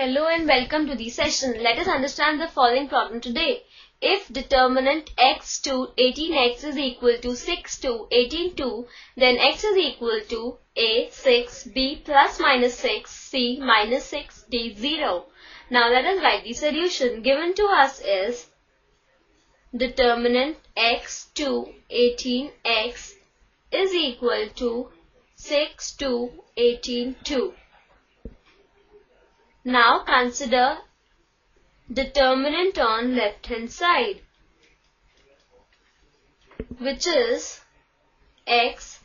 Hello and welcome to the session. Let us understand the following problem today. If determinant x to 18x is equal to 6 to 18 2, then x is equal to a 6, b plus minus 6, c minus 6, d 0. Now let us write the solution. Given to us is determinant x to 18x is equal to 6 to 18 2. Now consider determinant on left hand side which is x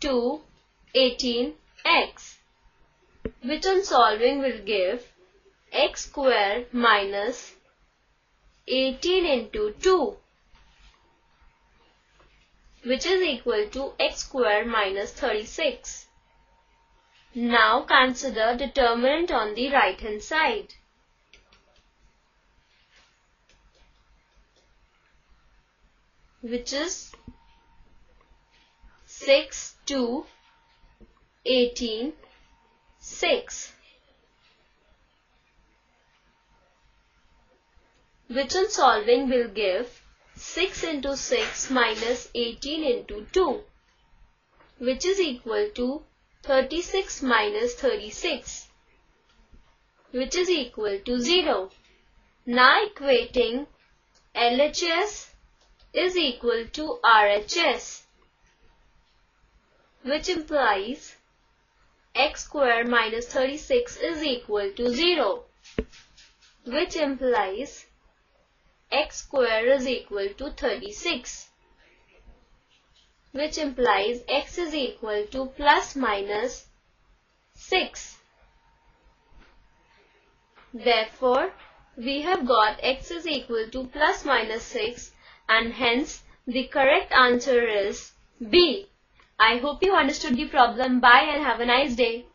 to 18x which on solving will give x square minus 18 into 2 which is equal to x square minus 36. Now consider determinant on the right hand side. which is 6 to 18 6 which on solving will give 6 into 6 minus 18 into 2 which is equal to 36 minus 36 which is equal to 0. Now equating LHS is equal to RHS which implies x square minus 36 is equal to 0 which implies x square is equal to 36 which implies x is equal to plus minus 6. Therefore, we have got x is equal to plus minus 6 and hence the correct answer is B. I hope you understood the problem. Bye and have a nice day.